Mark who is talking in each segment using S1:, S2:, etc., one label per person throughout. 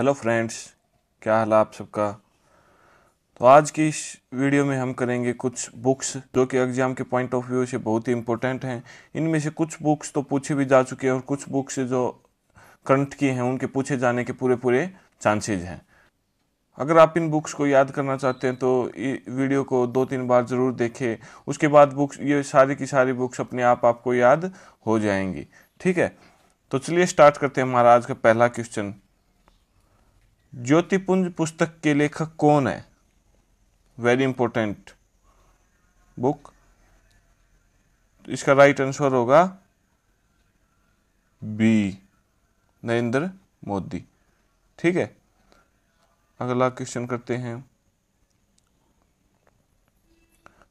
S1: Hello friends, क्या हाल आप सबका? तो आज की इस वीडियो में हम करेंगे कुछ बुक्स जो कि एग्ज़ाम के पॉइंट ऑफ़ व्यू से बहुत ही इंपॉर्टेंट हैं। इनमें से कुछ बुक्स तो पूछे भी जा चुके हैं और कुछ बुक्स जो करंट की हैं, उनके पूछे जाने के पूरे पूरे चांसेज हैं। अगर आप इन बुक्स को याद करना चाहते हैं तो वीडियो को दो तीन बार ज़रूर देखें। उसके बाद बुक्स, ये सारी की सारी बुक्स अपने आप आपको याद हो जाएँगी। ठीक है? तो चलिए स्टार्ट करते हैं हमारा आज का पहला क्वेश्चन ज्योतिपुंज पुस्तक के लेखक कौन है? वेरी इंपॉर्टेंट बुक इसका राइट आंसर होगा बी नरेंद्र मोदी। ठीक है? अगला क्वेश्चन करते हैं।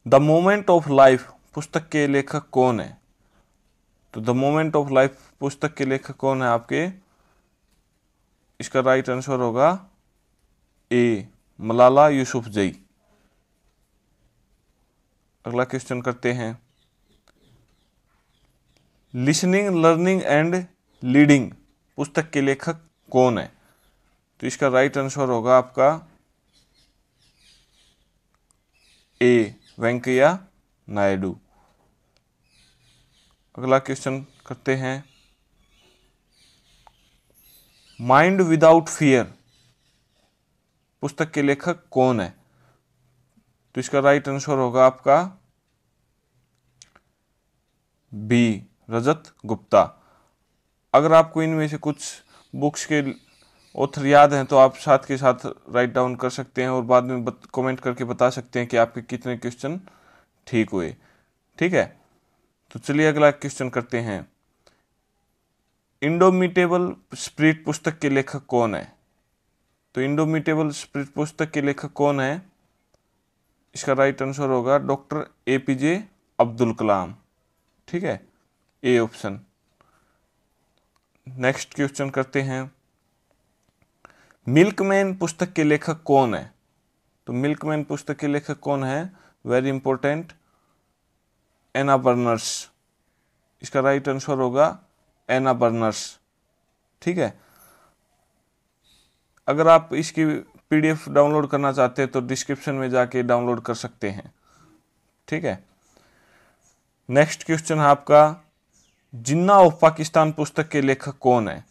S1: द मोमेंट ऑफ़ लाइफ पुस्तक के लेखक कौन है? तो द मोमेंट ऑफ़ लाइफ पुस्तक के लेखक कौन है आपके? इसका राइट आंसर होगा ए मलाला यूसुफ जई। अगला क्वेश्चन करते हैं। लिसनिंग लर्निंग एंड लीडिंग पुस्तक के लेखक कौन है? तो इसका राइट आंसर होगा आपका ए वेंकैया नायडू। अगला क्वेश्चन करते हैं। माइंड विदाउट फियर पुस्तक के लेखक कौन है? तो इसका राइट आंसर होगा आपका बी रजत गुप्ता। अगर आपको इनमें से कुछ बुक्स के ऑथर याद हैं तो आप साथ के साथ राइट डाउन कर सकते हैं और बाद में कमेंट करके बता सकते हैं कि आपके कितने क्वेश्चन ठीक हुए। ठीक है? तो चलिए अगला क्वेश्चन करते हैं। इंडोमिटेबल स्प्रिट पुस्तक के लेखक कौन है? तो इंडोमिटेबल स्प्रिट पुस्तक के लेखक कौन है? इसका राइट आंसर होगा doctor A P J Abdul Kalam ठीक है? ए ऑप्शन नेक्स्ट क्वेश्चन करते हैं। मिल्कमैन पुस्तक के लेखक कौन है? तो मिल्कमैन पुस्तक के लेखक कौन है? वेरी इंपॉर्टेंट एना बर्नर्स इसका राइट आंसर होगा एना बर्नर्स ठीक है? अगर आप इसकी पीडीएफ डाउनलोड करना चाहते हैं तो डिस्क्रिप्शन में जाके डाउनलोड कर सकते हैं। ठीक है? नेक्स्ट क्वेश्चन है आपका जिन्ना ऑफ़ पाकिस्तान पुस्तक के लेखक कौन है?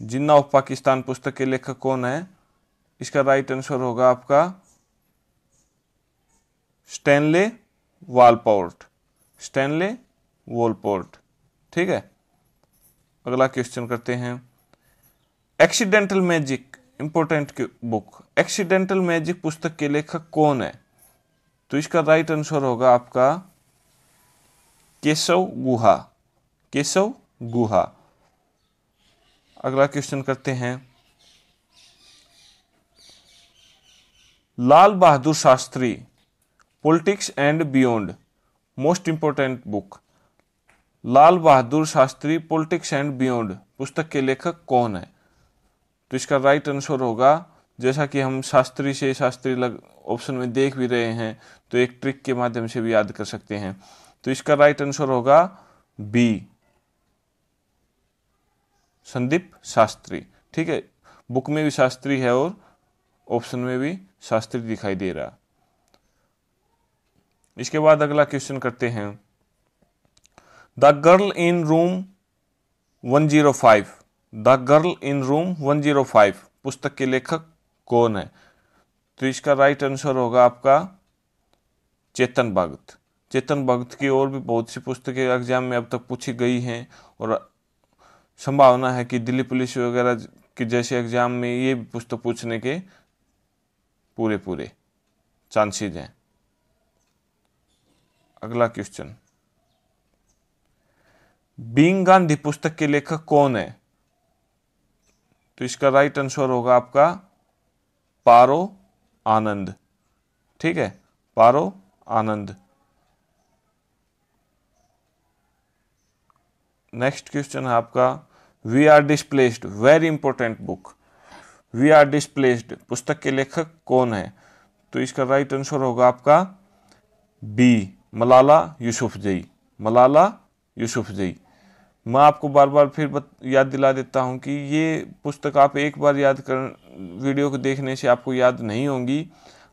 S1: जिन्ना ऑफ़ पाकिस्तान पुस्तक के लेखक कौन है? इसका राइट आंसर होगा आपका, स्टैनले वालपोर्ट। स्टैनले वॉलपोर्ट। ठीक है? अगला क्वेश्चन करते हैं। Accidental magic important book accidental magic पुस्तक के लेखक कौन है? तो इसका राइट आंसर होगा आपका केशव गुहा। केशव गुहा। अगला क्वेश्चन करते हैं। Lal Bahadur Shastri politics and beyond most important book Lal Bahadur Shastri politics and beyond पुस्तक के लेखक कौन है? तो इसका राइट आंसर होगा, जैसा कि हम शास्त्री से शास्त्री लग ऑप्शन में देख भी रहे हैं तो एक ट्रिक के माध्यम से भी याद कर सकते हैं। तो इसका राइट आंसर होगा बी संदीप शास्त्री। ठीक है बुक में भी शास्त्री है और ऑप्शन में भी शास्त्री दिखाई दे रहा। इसके बाद अगला क्वेश्चन करते हैं। The girl in room 105 the girl in room 105 पुस्तक के लेखक कौन है? तो इसका राइट आंसर होगा आपका चेतन भगत। चेतन भगत की और भी बहुत सी पुस्तकें एग्ज़ाम में अब तक पूछी गई हैं और संभावना है कि दिल्ली पुलिस वगैरह के जैसे एग्ज़ाम में ये पुस्तक पूछने के पूरे पूरे चांसेज हैं। अगला क्वेश्चन बींग गांधी पुस्तक के लेखक कौन है? तो इसका राइट आंसर होगा आपका पारो आनंद। ठीक है? पारो आनंद। नेक्स्ट क्वेश्चन है आपका। We are displaced very important book we are displaced पुस्तक के लेखक कौन है? तो इसका राइट आंसर होगा आपका बी मलाला यूसुफ जई। मलाला यूसुफ जई। मैं आपको बार बार फिर बत, याद दिला देता हूँ कि ये पुस्तक आप एक बार याद कर वीडियो को देखने से आपको याद नहीं होंगी।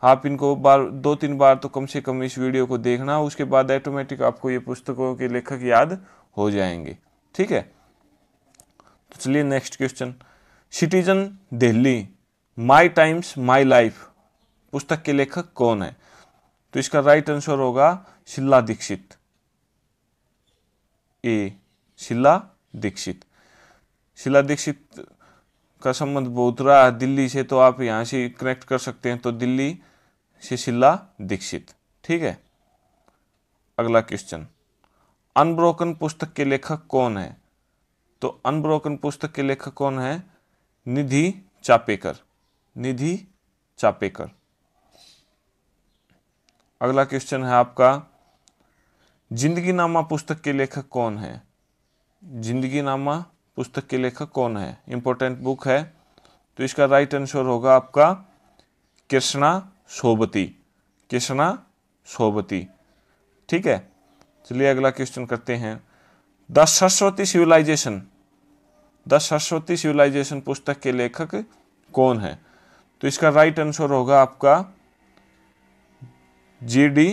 S1: आप इनको बार दो तीन बार तो कम से कम इस वीडियो को देखना उसके बाद ऑटोमेटिक आपको ये पुस्तकों के लेखक याद हो जाएँगे। ठीक है? तो चलिए next question citizen Delhi my times my life पुस्तक के लेखक कौन है? तो इसका राइट आंसर होगा शिल्ला दीक्षित। ए शिला दीक्षित। शिला दीक्षित का संबंध बहुत रहा है। दिल्ली से तो आप यहाँ से कनेक्ट कर सकते हैं। तो दिल्ली से शिला दीक्षित। ठीक है? अगला क्वेश्चन अनब्रोकन पुस्तक के लेखक कौन है? तो अनब्रोकन पुस्तक के लेखक कौन है? निधि चापेकर। निधि चापेकर। अगला क्वेश्चन है आपका। ज़िंदगी नामा पुस्तक के लेखक कौन है? ज़िंदगी नामा पुस्तक के लेखक कौन है? इंपॉर्टेंट बुक है। तो इसका राइट आंसर होगा आपका कृष्णा सोबती। कृष्णा सोबती। ठीक है? चलिए अगला क्वेश्चन करते हैं। The Saraswati civilisation the Saraswati civilisation पुस्तक के लेखक कौन है? तो इसका राइट आंसर होगा आपका जी डी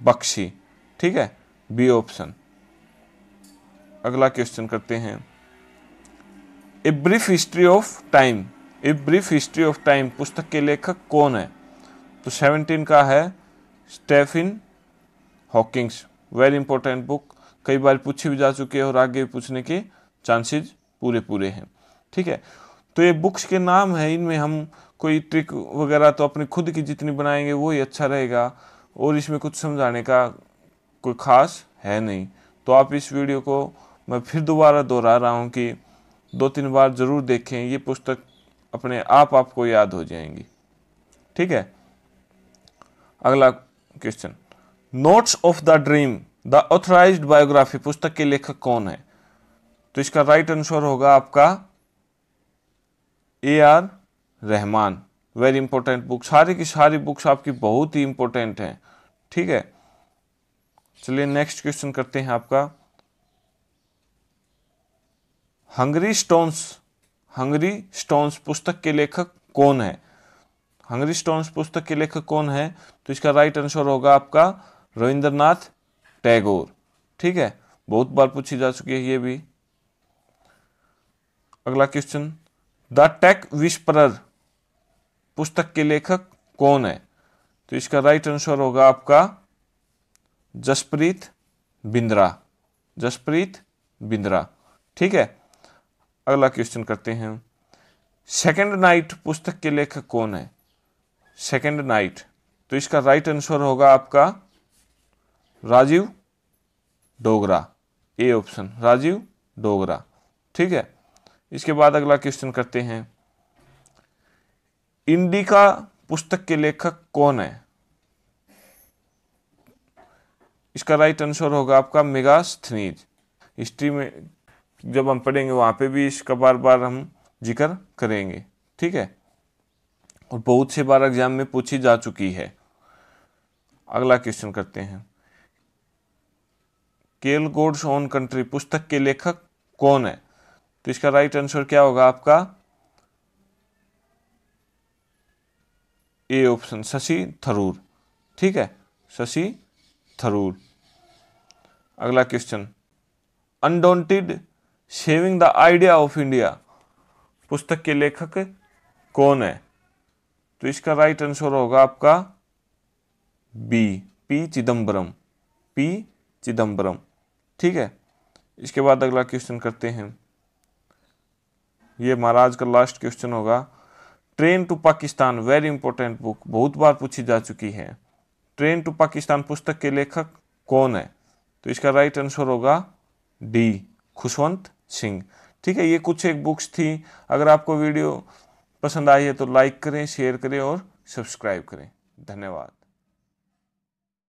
S1: बख्शी ठीक है? बी ऑप्शन अगला क्वेश्चन करते हैं। A brief history of time a brief history of time पुस्तक के लेखक कौन है? तो सेवनटीन का है Stephen Hawkings very important book कई बार पूछी भी जा चुकी है और आगे पूछने के चांसेस पूरे पूरे हैं। ठीक है? तो ये बुक्स के नाम है। इनमें हम कोई ट्रिक वगैरह तो अपनी खुद की जितनी बनाएँगे वो ही अच्छा रहेगा। और इसमें कुछ समझाने का कोई ख़ास है नहीं। तो आप इस वीडियो को मैं फिर दोबारा दोहरा रहा हूँ कि दो तीन बार ज़रूर देखें, ये पुस्तक अपने आप आपको याद हो जाएँगी। ठीक है? अगला question notes of the dream the authorise biography पुस्तक के लेखक कौन है? तो इसका राइट आंसर होगा आपका A R Rahman. Very important book सारी की सारी बुक्स आपकी बहुत ही इंपॉर्टेंट हैं। ठीक है? चलिए नेक्स्ट क्वेश्चन करते हैं आपका। हंगरी स्टोन्स हंगरी स्टोन्स पुस्तक के लेखक कौन है? हंगरी स्टोन्स पुस्तक के लेखक कौन है? तो इसका राइट आंसर होगा आपका रविंद्रनाथ टैगोर। ठीक है? बहुत बार पूछी जा चुकी है ये भी। अगला क्वेश्चन द टेक विस्परर पुस्तक के लेखक कौन है? तो इसका राइट आंसर होगा आपका जसप्रीत बिंद्रा। जसप्रीत बिंद्रा। ठीक है? अगला क्वेश्चन करते हैं। सेकंड नाइट पुस्तक के लेखक कौन है? सेकंड नाइट तो इसका राइट आंसर होगा आपका Rajiv Dogra. A option Rajiv Dogra. ठीक है? इसके बाद अगला क्वेश्चन करते हैं। इंडिका पुस्तक के लेखक कौन है? इसका राइट आंसर होगा आपका मेगास्थनीज हिस्ट्री में जब हम पढ़ेंगे, वहाँ पे भी इसका बार बार हम ज़िक्र करेंगे। ठीक है? और बहुत से बार एग्ज़ाम में पूछी जा चुकी है। अगला क्वेश्चन करते हैं। केल गोड्स ओन कंट्री पुस्तक के लेखक कौन है? तो इसका राइट आंसर क्या होगा आपका? A option, Shashi Tharoor. ठीक है? शशि थरूर। अगला question. Undaunted saving the idea of India पुस्तक के लेखक कौन है? तो इसका राइट आंसर होगा आपका B P Chidambaram P Chidambaram ठीक है? इसके बाद अगला क्वेश्चन करते हैं। ये महाराज का लास्ट क्वेश्चन होगा। Train to Pakistan very important book बहुत बार पूछी जा चुकी है। ट्रेन टू पाकिस्तान पुस्तक के लेखक कौन है? तो इसका राइट आंसर होगा डी खुशवंत सिंह। ठीक है, ये कुछ एक बुक्स थी। अगर आपको वीडियो पसंद आई है तो लाइक करें, शेयर करें और सब्सक्राइब करें। धन्यवाद।